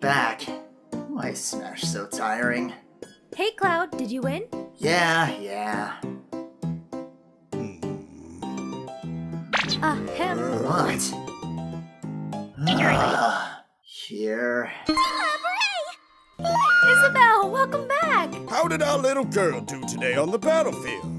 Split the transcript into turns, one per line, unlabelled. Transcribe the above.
Back. Oh, Why smash so tiring.
Hey, Cloud, did you win?
Yeah, yeah.
Ahem.
What? Uh, here.
Isabelle, welcome back!
How did our little girl do today on the battlefield?